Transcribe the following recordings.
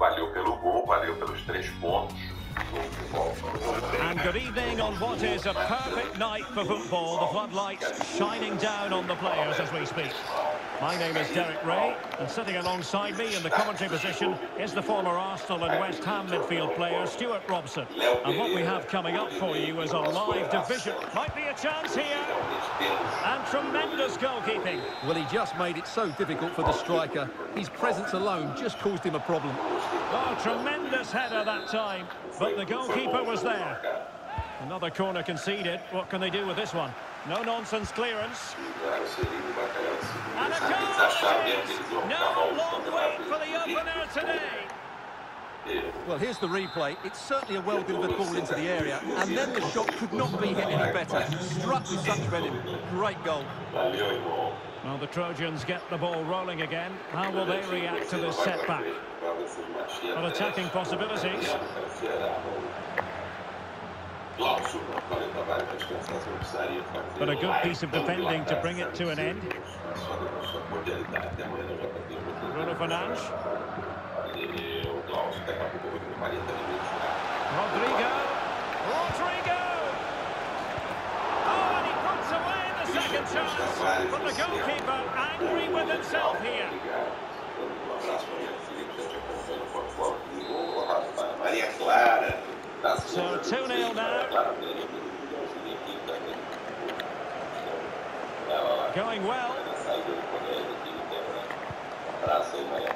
Valeu pelo gol, valeu pelos três pontos. And good evening on what is a perfect night for football. The floodlights shining down on the players as we speak. My name is Derek Ray, and sitting alongside me in the commentary position is the former Arsenal and West Ham midfield player, Stuart Robson. And what we have coming up for you is a live division. Might be a chance here. And tremendous goalkeeping. Well, he just made it so difficult for the striker. His presence alone just caused him a problem. Oh, tremendous header that time, but the goalkeeper was there. Another corner conceded. What can they do with this one? No-nonsense clearance. And a goal! No long wait for the opener today. Well, here's the replay. It's certainly a well-delivered ball into the area, and then the shot could not be hit any better. Struck with such venom. Great goal. Well, the Trojans get the ball rolling again. How will they react to this setback? Well, attacking possibilities. But a good piece of defending to bring it to an end. Bruno Fernandes. Rodrigo. Rodrigo! Oh, and he puts away the second chance. But the goalkeeper angry with himself here. Maria Clara. So 2-0 now. Going well.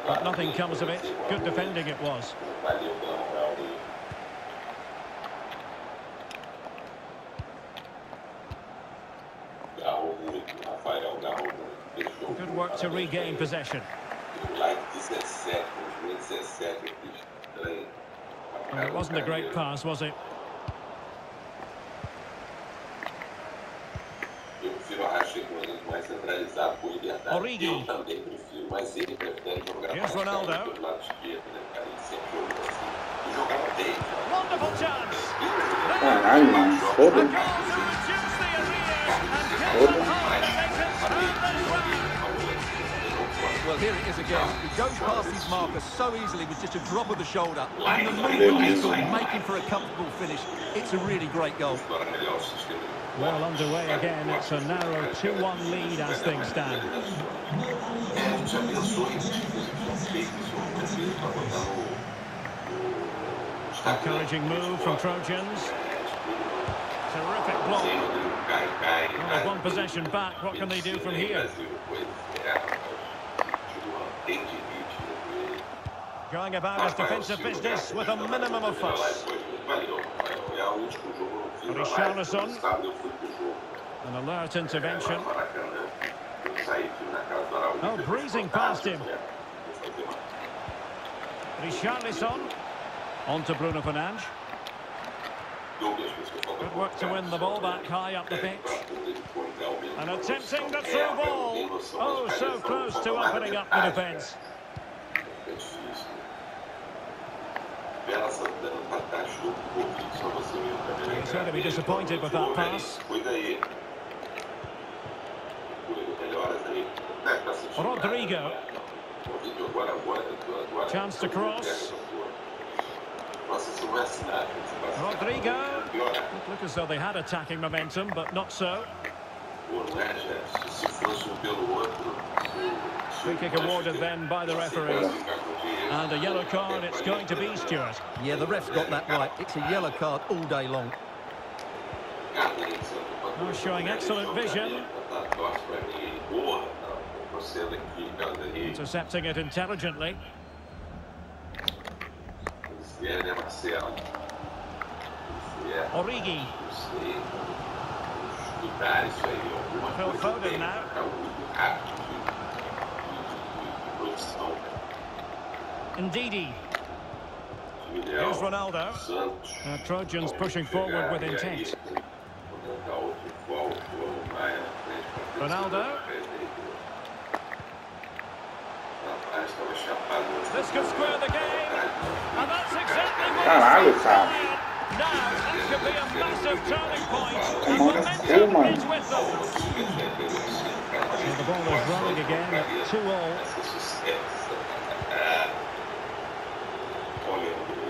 But nothing comes of it. Good defending it was. Good work to regain possession. Well, it wasn't a great pass, was it? Origi. Here's Ronaldo. Wonderful chance. Caralho, mano. A Foda. Here it is again. He goes past his marker so easily with just a drop of the shoulder. And the movement he's making for a comfortable finish. It's a really great goal. Well underway again. It's a narrow 2-1 lead as things stand. Encouraging move from Trojans. Terrific block. Well, one possession back, what can they do from here? Going about his defensive business with a minimum of fuss. Richarlison. An alert intervention. Oh, breezing past him. Richarlison. On to Bruno Fernandes. Good work to win the ball back high up the pitch. And attempting the through ball. Oh, so close to opening up the defence. He's going to be disappointed with that pass. Rodrigo. Chance to cross. Rodrigo. Look as though they had attacking momentum, but not so. Free kick awarded then by the referee. And a yellow card it's going to be, Stuart. Yeah, the ref's got that right. It's a yellow card all day long. Oh, showing excellent vision. Intercepting it intelligently. Origi. Phil Foden now. Ndidi. Here's Ronaldo. Uh, Trojans pushing forward with intent. Ronaldo. This could square the game. And that's exactly what Caralho, cara. Come on, momentum come on. is with them. So the ball is running again at 2 all.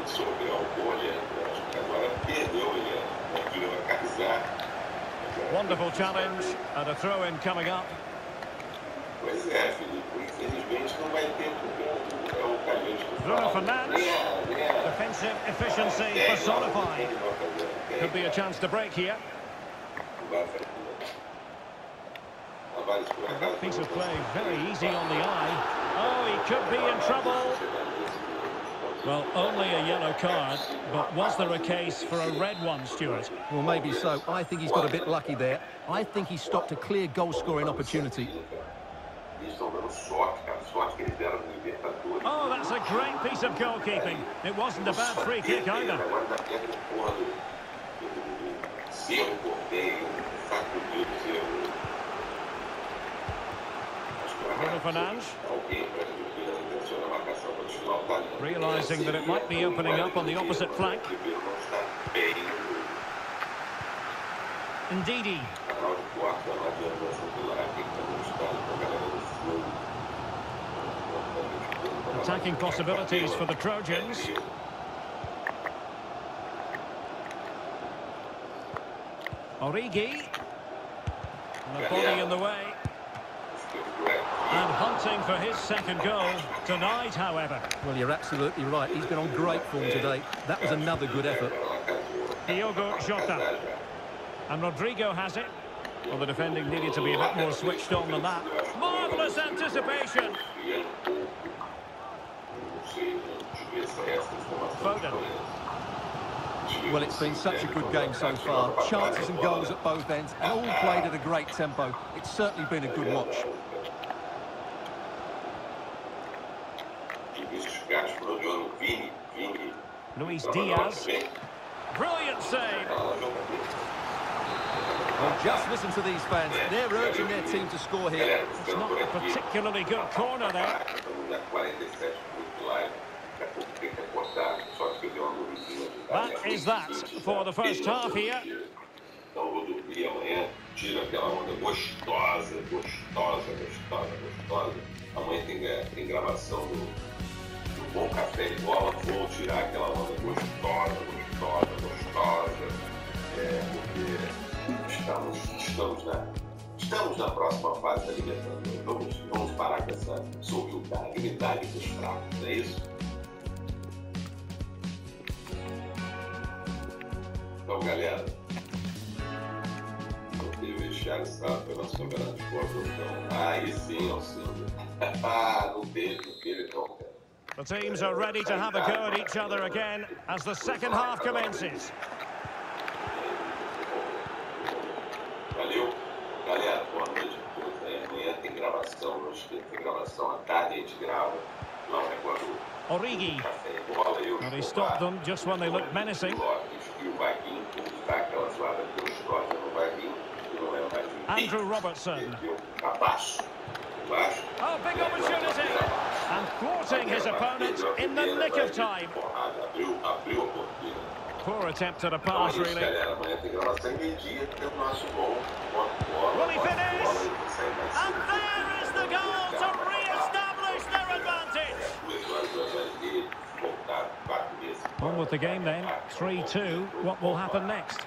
salvou, Leandro. Acho que agora perdeu, Leandro. O Arthur vai casar. Wonderful challenge and a throw-in coming up. Pois é, Felipe. Infelizmente não vai ter porque é o caminho Bruno Fernandes. Nem a- nem a- Defensive efficiency personified. nem vai fazer. Could be a chance to break here. Piece of play very easy on the eye. Oh, he could be in trouble. Well, only a yellow card, but was there a case for a red one, Stuart? Well, maybe so. I think he's got a bit lucky there. I think he stopped a clear goal-scoring opportunity. Eles estão dando sorte, cara. Sorte que eles deram no Libertadores. Oh, that's a great piece of goalkeeping. It wasn't a bad free kick either. Agora da queda do porra do, do, Bruno Fernandes. Realising that it might be opening up on the opposite flank. Ndidi. Attacking possibilities for the Trojans. Origi. And a body in the way. And hunting for his second goal. Denied, however. Well, you're absolutely right. He's been on great form today. That was another good effort. Diogo Jota. And Rodrigo has it. Well, the defending needed to be a bit more switched on than that. Marvellous anticipation. Foden. Well, it's been such a good game so far. Chances and goals at both ends, and all played at a great tempo. It's certainly been a good watch. Luis Diaz. Brilliant save. Well, just listen to these fans. They're urging their team to score here. It's not a particularly good corner there. That is that for the first half here. Então vou dormir amanhã, tira aquela onda gostosa, gostosa, gostosa, gostosa. Amanhã tem, gra- tem gravação do, Bom Café de Bola, vou tirar aquela onda gostosa, gostosa, gostosa. Porque estamos, estamos, na, estamos na próxima fase da Libertadores. Vamos, vamos parar com essa unidade dos fracos, não é isso? Então, galera, não teve vestiário estado pelo nosso campeonato de. Aí sim, Alcindo. Ah, não teve, não teve, cara. The teams are ready to have a go at each other again as the second half commences. Valeu. Galera, boa noite a todos. Aí amanhã tem gravação, hoje tem gravação à tarde, a gente grava. Lá no Equador, Origi. bola, eu. And he stopped them just when they looked menacing. Lopes e o Vaguinho, está aquela zoada gostosa no Vaguinho, que não é o Vaguinho. Andrew Robertson. Perdeu abaixo. Abaixo. Oh, big opportunity. And thwarting his opponent in the nick of time. Porrada, Abriu, abriu a porteira. Poor attempt at a pass, really. galera. Amanhã tem gravação em meio-dia, tem o nosso gol. Boa bola. Will he finish? bola, ele vai sair mais And there is the goal to re-establish their advantage. Duas horas, duas horas dele, voltar, quatro meses. On with the game then. 3-2. What will happen next?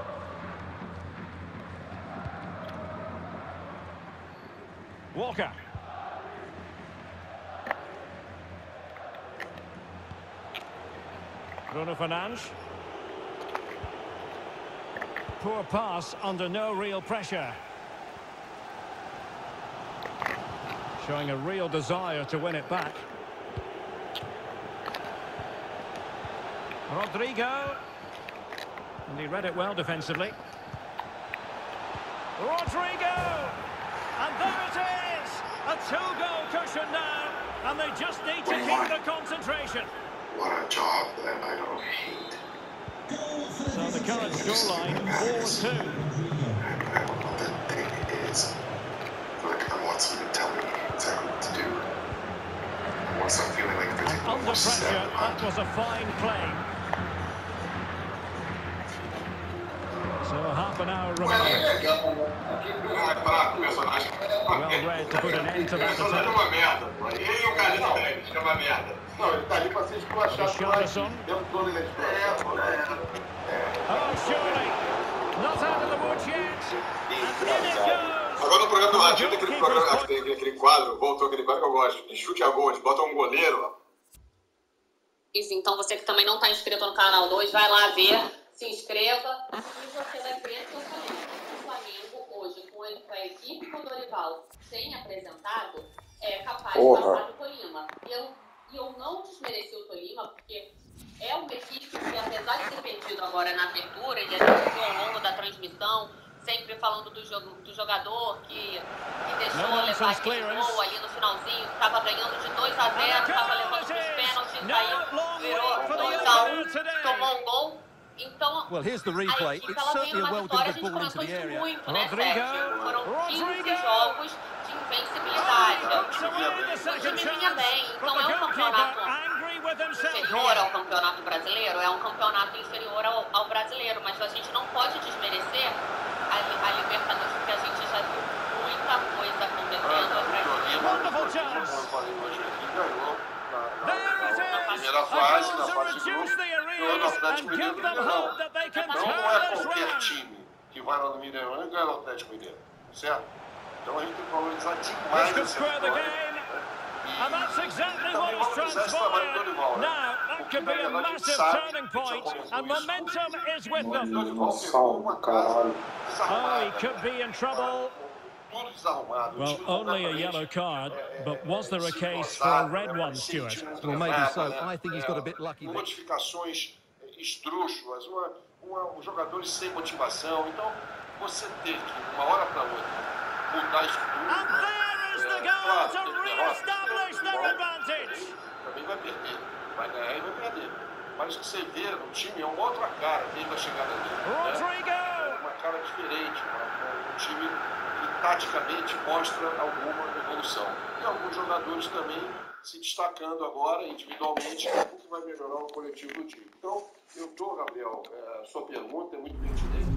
Walker. Bruno Fernandes. Poor pass under no real pressure. Showing a real desire to win it back. Rodrigo. And he read it well defensively. Rodrigo! And there it is! A two-goal cushion now. And they just need to keep the concentration. What a job that I don't hate. So the current scoreline 4-2. The thing is, look, I want someone to tell me exactly what to do. I want some feeling like I Under pressure, that was a fine claim. An hour remaining. Para personagem. Well read to put an end to that Personagem é attack. uma merda. pô. Ele é um cara de técnica, é uma merda. Não, ele tá ali pra ser esculachado por lá. Richarlison. O tempo todo ele é esculachado. Oh, surely. Not out of the woods yet. And in it goes. Agora no programa do The Radinho tem aquele, programa, goalkeeper's tem aquele quadro, voltou aquele quadro que eu gosto, de chute a gol, eles botam um goleiro lá. Isso, então você que também não está inscrito no canal 2, vai lá ver, se inscreva. E você vai ver que eu falei que o Flamengo hoje, com, ele, com a equipe com o Dorival sem apresentado, é capaz Porra. de passar do Tolima. E eu, e eu não desmereci o Tolima, porque é uma equipe que, apesar de ter perdido agora na abertura, e a gente viu ao longo da transmissão, sempre falando do, jogo, do jogador que, que deixou No levar aquele clearance. gol ali no finalzinho, estava ganhando de 2 a 0, estava levando os pênaltis, aí virou wait for the 2 a 1, opener today. tomou um gol. Well, here's the replay. equipe It's vem certainly a numa well vitória, a delivered gente ball into the area. muito, né, Rodrigo. Foram 15 Rodrigo. jogos de invencibilidade. Puts away the O second time vinha chance. bem, então é um campeonato inferior ao campeonato brasileiro, é um campeonato inferior ao, ao brasileiro, mas a gente não pode desmerecer a, a Libertadores, porque a gente já viu muita coisa acontecendo atrás Wonderful chance. Como eu falei hoje aqui, ganhou na, There na, it na is. primeira A fase, na fase de grupo. Ganhou arrears Atlético Mineiro do Mineirão. can Então não é qualquer time que vai lá no Mineirão e ganha no Atlético Mineiro, certo? Então a gente tem que valorizar demais the vitória. E And that's exactly what has esse do transpired. Né? Now, that could be a massive turning point, and momentum is with them. Oh, he could be in trouble. Tudo desarrumado. Well, only a yellow card, but was there a case for a red one, Stuart? Well, maybe so. I think he's got a bit lucky there. Modificações esdrúxulas, uma, uma, um jogadores sem motivação. Então, você ter que, uma hora para outra, mudar isso tudo. And there is the é, goal to re-establish tem their advantage. Também vai perder. Vai ganhar e vai perder. Mas o que você vê no time é uma outra cara desde a chegada dele. né? Rodrigo! uma cara diferente, um time que taticamente mostra alguma evolução. E alguns jogadores também se destacando agora individualmente, o que vai melhorar o coletivo do time. Então, eu estou, Gabriel, eh, sua pergunta é muito pertinente.